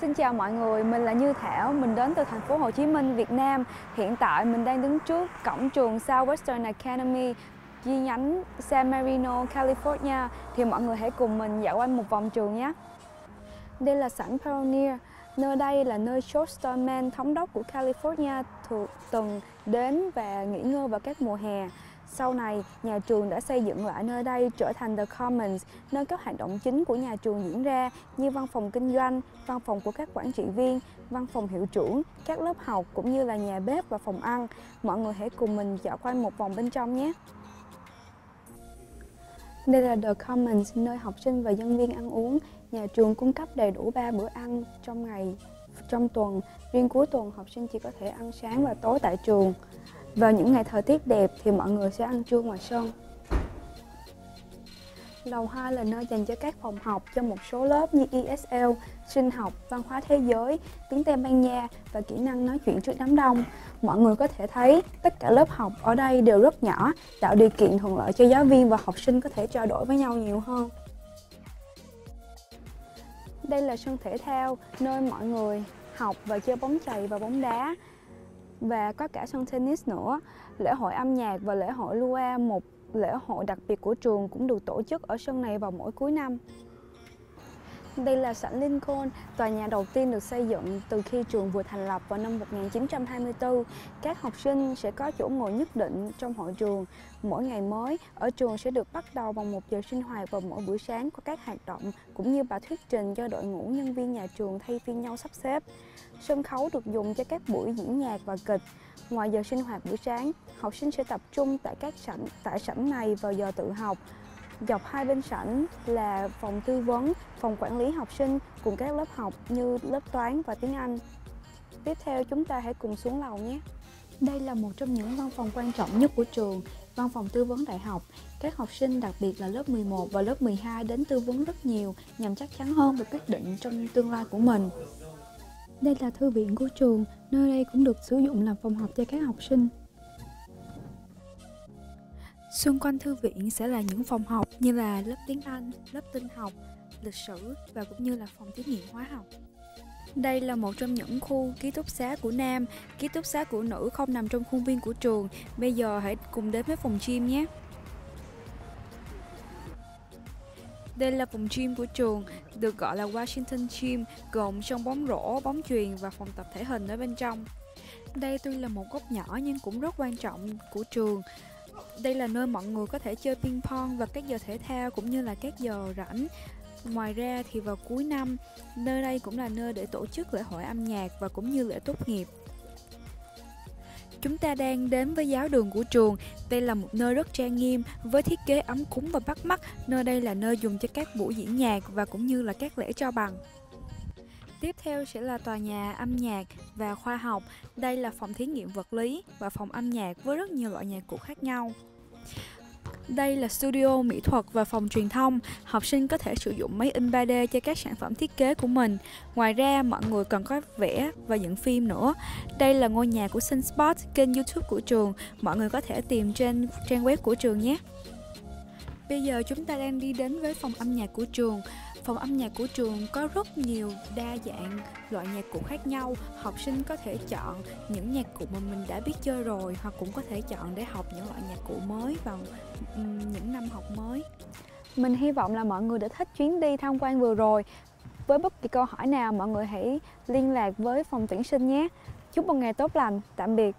Xin chào mọi người, mình là Như Thảo, mình đến từ thành phố Hồ Chí Minh, Việt Nam. Hiện tại mình đang đứng trước cổng trường Southwestern Academy chi nhánh San Marino, California. Thì mọi người hãy cùng mình dạo quanh một vòng trường nhé. Đây là sảnh Pioneer, nơi đây là nơi George Stoneman, thống đốc của California, từng đến và nghỉ ngơi vào các mùa hè. Sau này, nhà trường đã xây dựng lại nơi đây trở thành The Commons, nơi các hoạt động chính của nhà trường diễn ra như văn phòng kinh doanh, văn phòng của các quản trị viên, văn phòng hiệu trưởng, các lớp học cũng như là nhà bếp và phòng ăn. Mọi người hãy cùng mình dạo quanh một vòng bên trong nhé. Đây là The Commons, nơi học sinh và nhân viên ăn uống. Nhà trường cung cấp đầy đủ 3 bữa ăn trong ngày, trong tuần. Riêng cuối tuần, học sinh chỉ có thể ăn sáng và tối tại trường. Vào những ngày thời tiết đẹp thì mọi người sẽ ăn trưa ngoài sân. Lầu 2 là nơi dành cho các phòng học cho một số lớp như ESL, sinh học, văn hóa thế giới, tiếng Tây Ban Nha và kỹ năng nói chuyện trước đám đông. Mọi người có thể thấy tất cả lớp học ở đây đều rất nhỏ, tạo điều kiện thuận lợi cho giáo viên và học sinh có thể trao đổi với nhau nhiều hơn. Đây là sân thể thao, nơi mọi người học và chơi bóng chày và bóng đá và có cả sân tennis nữa. Lễ hội âm nhạc và lễ hội Lua, một lễ hội đặc biệt của trường cũng được tổ chức ở sân này vào mỗi cuối năm. Đây là sảnh Lincoln, tòa nhà đầu tiên được xây dựng từ khi trường vừa thành lập vào năm 1924. Các học sinh sẽ có chỗ ngồi nhất định trong hội trường. Mỗi ngày mới ở trường sẽ được bắt đầu bằng một giờ sinh hoạt vào mỗi buổi sáng có các hoạt động cũng như bài thuyết trình cho đội ngũ nhân viên nhà trường thay phiên nhau sắp xếp. Sân khấu được dùng cho các buổi diễn nhạc và kịch. Ngoài giờ sinh hoạt buổi sáng, học sinh sẽ tập trung tại các sảnh tại sảnh này vào giờ tự học. Dọc hai bên sảnh là phòng tư vấn, phòng quản lý học sinh cùng các lớp học như lớp toán và tiếng Anh. Tiếp theo chúng ta hãy cùng xuống lầu nhé. Đây là một trong những văn phòng quan trọng nhất của trường, văn phòng tư vấn đại học. Các học sinh, đặc biệt là lớp 11 và lớp 12 đến tư vấn rất nhiều nhằm chắc chắn hơn về quyết định trong tương lai của mình. Đây là thư viện của trường, nơi đây cũng được sử dụng làm phòng học cho các học sinh. Xung quanh thư viện sẽ là những phòng học như là lớp tiếng Anh, lớp tinh học, lịch sử và cũng như là phòng thí nghiệm hóa học. Đây là một trong những khu ký túc xá của nam, ký túc xá của nữ không nằm trong khuôn viên của trường. Bây giờ hãy cùng đến với phòng gym nhé. Đây là phòng gym của trường, được gọi là Washington Gym, gồm sân bóng rổ, bóng chuyền và phòng tập thể hình ở bên trong. Đây tuy là một góc nhỏ nhưng cũng rất quan trọng của trường. Đây là nơi mọi người có thể chơi ping pong và các giờ thể thao cũng như là các giờ rảnh. Ngoài ra thì vào cuối năm, nơi đây cũng là nơi để tổ chức lễ hội âm nhạc và cũng như lễ tốt nghiệp. Chúng ta đang đến với giáo đường của trường. Đây là một nơi rất trang nghiêm với thiết kế ấm cúng và bắt mắt. Nơi đây là nơi dùng cho các buổi diễn nhạc và cũng như là các lễ cho bằng. Tiếp theo sẽ là tòa nhà âm nhạc và khoa học. Đây là phòng thí nghiệm vật lý và phòng âm nhạc với rất nhiều loại nhạc cụ khác nhau. Đây là studio mỹ thuật và phòng truyền thông. Học sinh có thể sử dụng máy in 3D cho các sản phẩm thiết kế của mình. Ngoài ra, mọi người còn có vẽ và dựng phim nữa. Đây là ngôi nhà của Sunspot, kênh YouTube của trường. Mọi người có thể tìm trên trang web của trường nhé. Bây giờ chúng ta đang đi đến với phòng âm nhạc của trường. Phòng âm nhạc của trường có rất nhiều đa dạng loại nhạc cụ khác nhau. Học sinh có thể chọn những nhạc cụ mà mình đã biết chơi rồi, hoặc cũng có thể chọn để học những loại nhạc cụ mới vào những năm học mới. Mình hy vọng là mọi người đã thích chuyến đi tham quan vừa rồi. Với bất kỳ câu hỏi nào, mọi người hãy liên lạc với phòng tuyển sinh nhé. Chúc một ngày tốt lành. Tạm biệt.